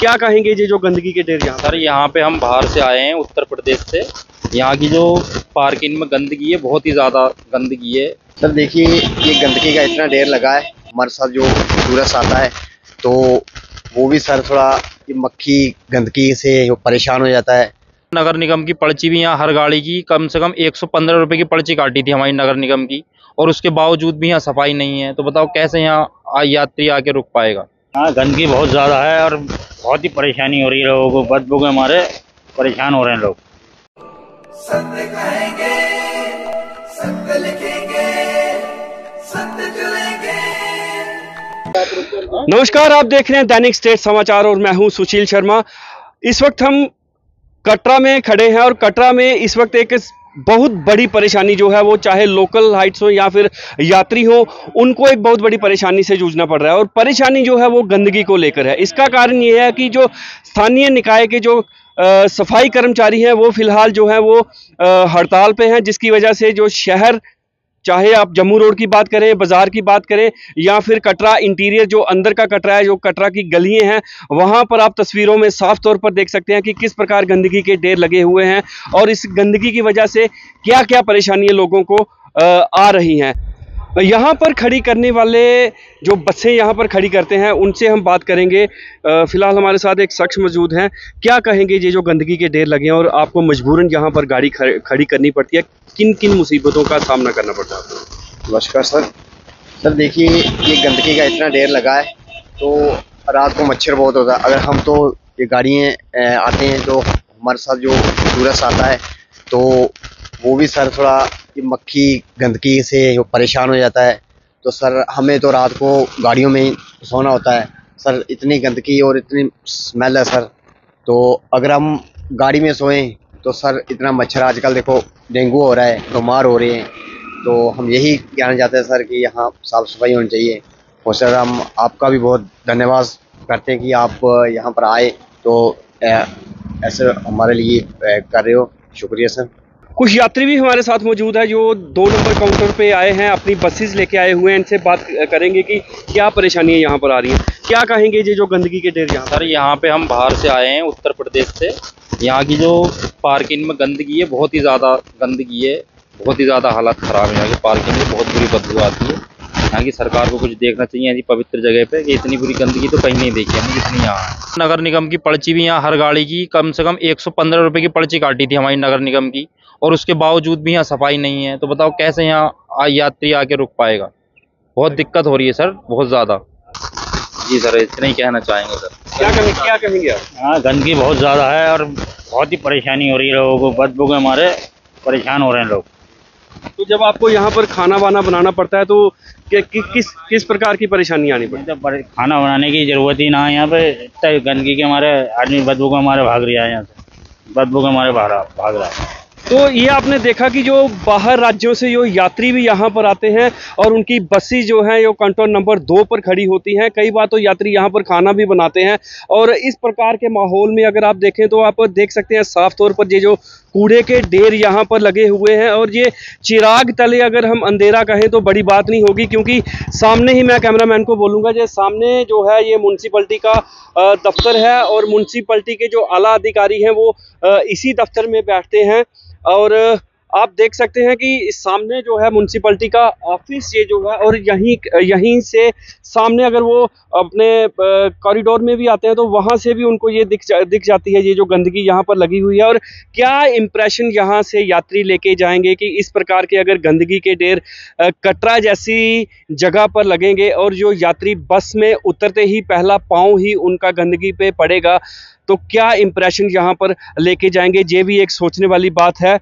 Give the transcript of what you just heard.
क्या कहेंगे ये जो गंदगी के ढेर यहाँ सर यहाँ पे हम बाहर से आए हैं उत्तर प्रदेश से। यहाँ की जो पार्किंग में गंदगी है बहुत ही ज़्यादा गंदगी है। सर देखिए ये गंदगी का इतना ढेर लगा है हमारे साथ जो टूरिस्ट आता है तो वो भी सर थोड़ा ये मक्खी गंदगी से परेशान हो जाता है। नगर निगम की पर्ची भी यहाँ हर गाड़ी की कम से कम एक सौ पंद्रह रुपये की पर्ची काटी थी हमारी नगर निगम की और उसके बावजूद भी यहाँ सफ़ाई नहीं है। तो बताओ कैसे यहाँ यात्री आके रुक पाएगा? हाँ गंदगी बहुत ज़्यादा है और बहुत ही परेशानी हो रही है लोगों को। बदबू के हमारे परेशान हो रहे हैं लोग। सत्य कहेंगे सत्य लिखेंगे सत्य चलेंगे नमस्कार आप देख रहे हैं दैनिक स्टेट समाचार और मैं हूँ सुशील शर्मा। इस वक्त हम कटरा में खड़े हैं और कटरा में इस वक्त एक बहुत बड़ी परेशानी जो है वो चाहे लोकल हाइट्स हो या फिर यात्री हो उनको एक बहुत बड़ी परेशानी से जूझना पड़ रहा है और परेशानी जो है वो गंदगी को लेकर है। इसका कारण ये है कि जो स्थानीय निकाय के जो आ, सफ़ाई कर्मचारी हैं वो फ़िलहाल जो है वो हड़ताल पे हैं जिसकी वजह से जो शहर चाहे आप जम्मू रोड की बात करें, बाज़ार की बात करें, या फिर कटरा इंटीरियर जो अंदर का कटरा है, जो कटरा की गलियाँ हैं, वहाँ पर आप तस्वीरों में साफ़ तौर पर देख सकते हैं कि किस प्रकार गंदगी के ढेर लगे हुए हैं और इस गंदगी की वजह से क्या क्या परेशानियाँ लोगों को आ रही हैं। यहाँ पर खड़ी करने वाले जो बसें यहाँ पर खड़ी करते हैं, उनसे हम बात करेंगे। फ़िलहाल हमारे साथ एक शख्स मौजूद हैं। क्या कहेंगे ये जो गंदगी के ढेर लगे हैं और आपको मजबूरन यहाँ पर गाड़ी खड़ी करनी पड़ती है। किन किन मुसीबतों का सामना करना पड़ता है नमस्कार सर। सर, देखिए, ये गंदगी का इतना ढेर लगा है तो रात को मच्छर बहुत होता है। अगर हम तो ये गाड़ियाँ आते हैं तो हमारे साथ जो टूरिस्ट आता है तो वो भी सर थोड़ा मक्खी गंदगी से परेशान हो जाता है तो सर हमें तो रात को गाड़ियों में ही सोना होता है। सर इतनी गंदगी और इतनी स्मेल है सर तो अगर हम गाड़ी में सोएँ तो सर इतना मच्छर आजकल देखो डेंगू हो रहा है, बीमार हो रहे हैं। तो हम यही कहना चाहते हैं सर कि यहाँ साफ़ सफ़ाई होनी चाहिए। और सर हम आपका भी बहुत धन्यवाद करते हैं कि आप यहाँ पर आए तो ऐसे हमारे लिए कर रहे हो। शुक्रिया सर। कुछ यात्री भी हमारे साथ मौजूद है जो दो नंबर काउंटर पे आए हैं, अपनी बसेस लेके आए हुए हैं। इनसे बात करेंगे कि क्या परेशानियाँ यहाँ पर आ रही हैं। क्या कहेंगे ये जो गंदगी के ढेर यहाँ सर, यहाँ पे हम बाहर से आए हैं, उत्तर प्रदेश से। यहाँ की जो पार्किंग में गंदगी है, बहुत ही ज़्यादा गंदगी है, बहुत ही ज़्यादा हालत ख़राब है। यहाँ की पार्किंग में बहुत बुरी बदबू आती है। यहाँ की सरकार को कुछ देखना चाहिए ऐसी पवित्र जगह पे कि इतनी बुरी गंदगी तो कहीं नहीं देखी हमने, जितनी यहाँ है। नगर निगम की पर्ची भी यहाँ, हर गाड़ी की कम से कम एक सौ की पर्ची काटी थी हमारी नगर निगम की। और उसके बावजूद भी यहाँ सफ़ाई नहीं है तो बताओ कैसे यहाँ यात्री आके रुक पाएगा? बहुत दिक्कत हो रही है सर बहुत ज़्यादा। जी सर इतना ही कहना चाहेंगे सर। क्या कहेंगे क्या कहेंगे हाँ गंदगी बहुत ज़्यादा है और बहुत ही परेशानी हो रही है लोगों को बदबू के हमारे परेशान हो रहे हैं लोग। तो जब आपको यहाँ पर खाना वाना बनाना पड़ता है तो कि, कि, किस किस प्रकार की परेशानी आनी पड़ती तो खाना बनाने की ज़रूरत ही ना है यहाँ पे इतना गंदगी के हमारे आदमी बदबू के हमारे भाग रहा है यहाँ से। बदबू के हमारे भाग रहा भाग रहा है है। तो ये आपने देखा कि जो बाहर राज्यों से जो यात्री भी यहाँ पर आते हैं और उनकी बसी जो है वो कंट्रोल नंबर दो पर खड़ी होती हैं, कई बार तो यात्री यहाँ पर खाना भी बनाते हैं। और इस प्रकार के माहौल में अगर आप देखें तो आप देख सकते हैं, साफ़ तौर पर ये जो कूड़े के ढेर यहाँ पर लगे हुए हैं और ये चिराग तले अगर हम अंधेरा कहें तो बड़ी बात नहीं होगी, क्योंकि सामने ही मैं कैमरामैन को बोलूँगा, ये सामने जो है ये म्यूनसिपल्टी का दफ्तर है और म्यूनसिपल्टी के जो आला अधिकारी हैं वो इसी दफ्तर में बैठते हैं और आप देख सकते हैं कि सामने जो है म्यूनसिपल्टी का ऑफ़िस ये जो है और यहीं यहीं से सामने अगर वो अपने कॉरिडोर में भी आते हैं तो वहाँ से भी उनको ये दिख जा, दिख जाती है ये जो गंदगी यहाँ पर लगी हुई है। और क्या इम्प्रेशन यहाँ से यात्री लेके जाएँगे कि इस प्रकार के अगर गंदगी के ढेर कटरा जैसी जगह पर लगेंगे और जो यात्री बस में उतरते ही पहला पाँव ही उनका गंदगी पे पड़ेगा तो क्या इम्प्रेशन यहाँ पर लेके जाएँगे ये भी एक सोचने वाली बात है।